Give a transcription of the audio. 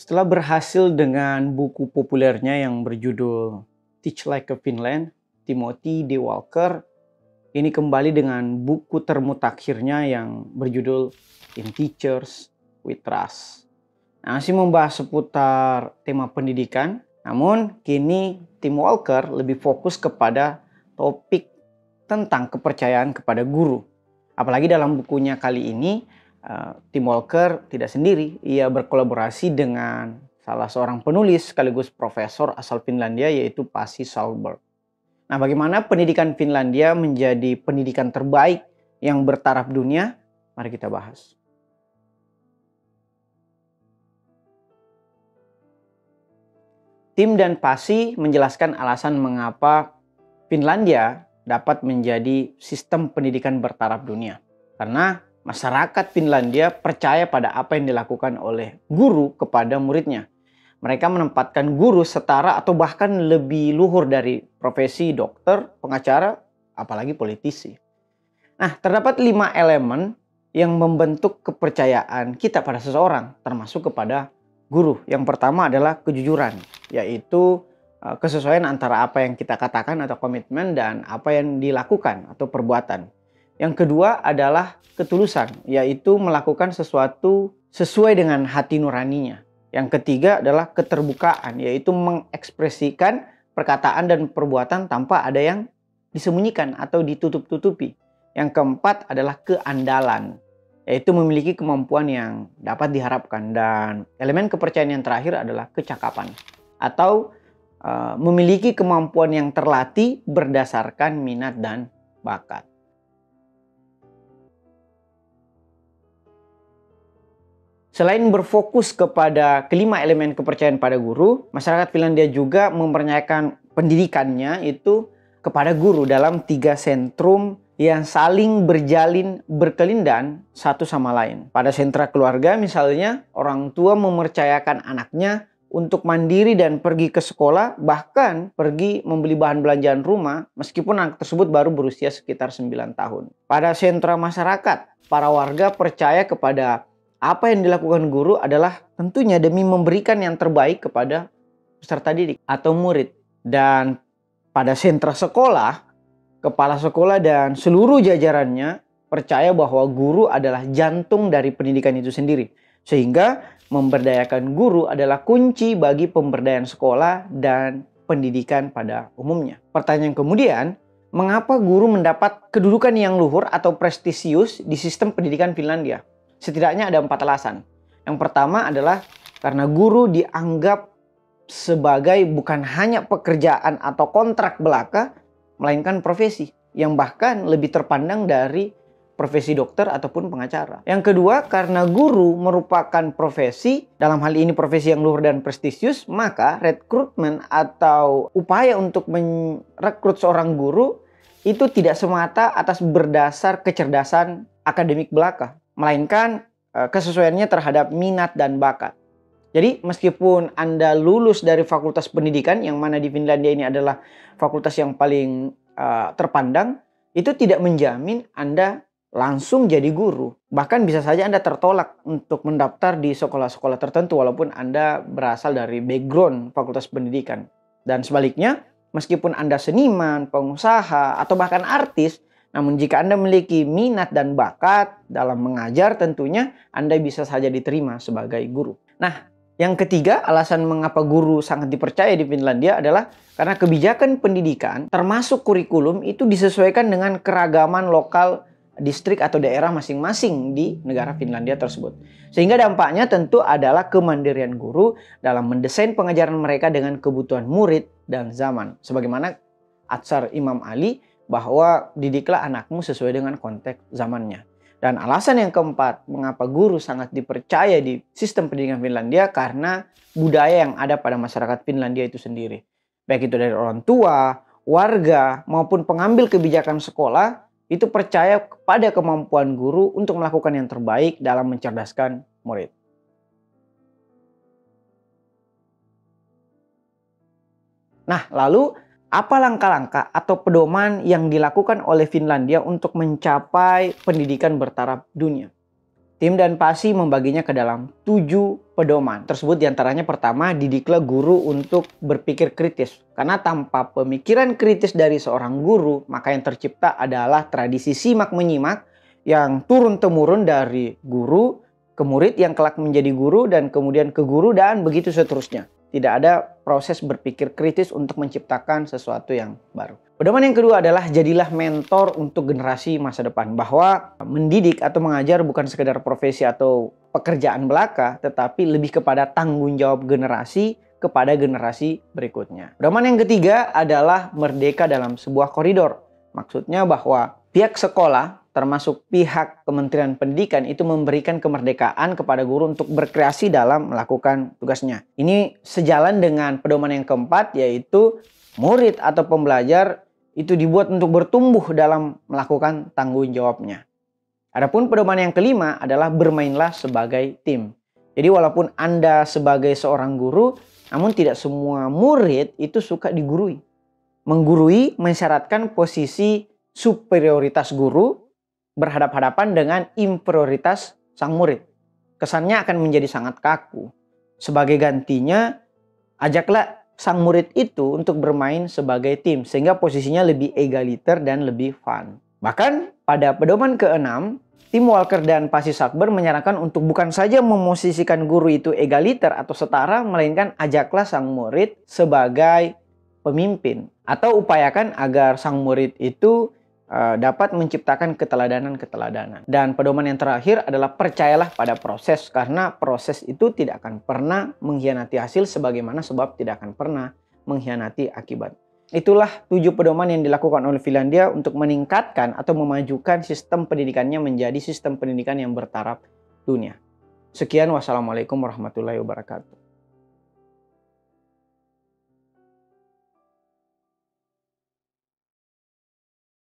Setelah berhasil dengan buku populernya yang berjudul Teach Like a Finland, Timothy D. Walker ini kembali dengan buku termutakhirnya yang berjudul In Teachers We Trust. Nah, masih membahas seputar tema pendidikan, namun kini Tim Walker lebih fokus kepada topik tentang kepercayaan kepada guru. Apalagi dalam bukunya kali ini, uh, Tim Walker tidak sendiri, ia berkolaborasi dengan salah seorang penulis sekaligus profesor asal Finlandia yaitu Pasi Salberg. Nah, bagaimana pendidikan Finlandia menjadi pendidikan terbaik yang bertaraf dunia? Mari kita bahas. Tim dan Pasi menjelaskan alasan mengapa Finlandia dapat menjadi sistem pendidikan bertaraf dunia. Karena masyarakat Finlandia percaya pada apa yang dilakukan oleh guru kepada muridnya mereka menempatkan guru setara atau bahkan lebih luhur dari profesi dokter, pengacara, apalagi politisi. Nah, terdapat lima elemen yang membentuk kepercayaan kita pada seseorang, termasuk kepada guru. Yang pertama adalah kejujuran, yaitu eh, kesesuaian antara apa yang kita katakan atau komitmen dan apa yang dilakukan atau perbuatan. Yang kedua adalah ketulusan, yaitu melakukan sesuatu sesuai dengan hati nuraninya. Yang ketiga adalah keterbukaan, yaitu mengekspresikan perkataan dan perbuatan tanpa ada yang disembunyikan atau ditutup-tutupi. Yang keempat adalah keandalan, yaitu memiliki kemampuan yang dapat diharapkan. Dan elemen kepercayaan yang terakhir adalah kecakapan, atau uh, memiliki kemampuan yang terlatih berdasarkan minat dan bakat. Selain berfokus kepada kelima elemen kepercayaan pada guru, masyarakat Finlandia juga mempercayakan pendidikannya itu kepada guru dalam tiga sentrum yang saling berjalin berkelindan satu sama lain. Pada sentra keluarga misalnya, orang tua mempercayakan anaknya untuk mandiri dan pergi ke sekolah, bahkan pergi membeli bahan belanjaan rumah meskipun anak tersebut baru berusia sekitar 9 tahun. Pada sentra masyarakat, para warga percaya kepada apa yang dilakukan guru adalah tentunya demi memberikan yang terbaik kepada peserta didik atau murid. Dan pada sentra sekolah, kepala sekolah dan seluruh jajarannya percaya bahwa guru adalah jantung dari pendidikan itu sendiri. Sehingga memberdayakan guru adalah kunci bagi pemberdayaan sekolah dan pendidikan pada umumnya. Pertanyaan kemudian, mengapa guru mendapat kedudukan yang luhur atau prestisius di sistem pendidikan Finlandia? Setidaknya ada empat alasan. Yang pertama adalah karena guru dianggap sebagai bukan hanya pekerjaan atau kontrak belaka, melainkan profesi yang bahkan lebih terpandang dari profesi dokter ataupun pengacara. Yang kedua, karena guru merupakan profesi, dalam hal ini profesi yang luhur dan prestisius, maka rekrutmen atau upaya untuk merekrut seorang guru itu tidak semata atas berdasar kecerdasan akademik belaka, melainkan uh, kesesuaiannya terhadap minat dan bakat. Jadi meskipun Anda lulus dari fakultas pendidikan yang mana di Finlandia ini adalah fakultas yang paling uh, terpandang, itu tidak menjamin Anda langsung jadi guru. Bahkan bisa saja Anda tertolak untuk mendaftar di sekolah-sekolah tertentu walaupun Anda berasal dari background fakultas pendidikan. Dan sebaliknya, meskipun Anda seniman, pengusaha, atau bahkan artis, namun jika Anda memiliki minat dan bakat dalam mengajar tentunya Anda bisa saja diterima sebagai guru. Nah, yang ketiga alasan mengapa guru sangat dipercaya di Finlandia adalah karena kebijakan pendidikan termasuk kurikulum itu disesuaikan dengan keragaman lokal distrik atau daerah masing-masing di negara Finlandia tersebut. Sehingga dampaknya tentu adalah kemandirian guru dalam mendesain pengajaran mereka dengan kebutuhan murid dan zaman. Sebagaimana Atsar Imam Ali bahwa didiklah anakmu sesuai dengan konteks zamannya. Dan alasan yang keempat, mengapa guru sangat dipercaya di sistem pendidikan Finlandia karena budaya yang ada pada masyarakat Finlandia itu sendiri. Baik itu dari orang tua, warga, maupun pengambil kebijakan sekolah, itu percaya kepada kemampuan guru untuk melakukan yang terbaik dalam mencerdaskan murid. Nah, lalu apa langkah-langkah atau pedoman yang dilakukan oleh Finlandia untuk mencapai pendidikan bertaraf dunia? Tim dan Pasi membaginya ke dalam tujuh pedoman tersebut di antaranya pertama didiklah guru untuk berpikir kritis karena tanpa pemikiran kritis dari seorang guru maka yang tercipta adalah tradisi simak menyimak yang turun temurun dari guru ke murid yang kelak menjadi guru dan kemudian ke guru dan begitu seterusnya tidak ada proses berpikir kritis untuk menciptakan sesuatu yang baru. Pedoman yang kedua adalah jadilah mentor untuk generasi masa depan. Bahwa mendidik atau mengajar bukan sekedar profesi atau pekerjaan belaka, tetapi lebih kepada tanggung jawab generasi kepada generasi berikutnya. Pedoman yang ketiga adalah merdeka dalam sebuah koridor. Maksudnya bahwa pihak sekolah termasuk pihak Kementerian Pendidikan itu memberikan kemerdekaan kepada guru untuk berkreasi dalam melakukan tugasnya. Ini sejalan dengan pedoman yang keempat yaitu murid atau pembelajar itu dibuat untuk bertumbuh dalam melakukan tanggung jawabnya. Adapun pedoman yang kelima adalah bermainlah sebagai tim. Jadi walaupun Anda sebagai seorang guru, namun tidak semua murid itu suka digurui. Menggurui mensyaratkan posisi superioritas guru berhadap-hadapan dengan inferioritas sang murid. Kesannya akan menjadi sangat kaku. Sebagai gantinya, ajaklah sang murid itu untuk bermain sebagai tim sehingga posisinya lebih egaliter dan lebih fun. Bahkan pada pedoman keenam, tim Walker dan Pasi Sakber menyarankan untuk bukan saja memosisikan guru itu egaliter atau setara, melainkan ajaklah sang murid sebagai pemimpin. Atau upayakan agar sang murid itu dapat menciptakan keteladanan-keteladanan. Dan pedoman yang terakhir adalah percayalah pada proses karena proses itu tidak akan pernah mengkhianati hasil sebagaimana sebab tidak akan pernah mengkhianati akibat. Itulah tujuh pedoman yang dilakukan oleh Finlandia untuk meningkatkan atau memajukan sistem pendidikannya menjadi sistem pendidikan yang bertaraf dunia. Sekian wassalamualaikum warahmatullahi wabarakatuh.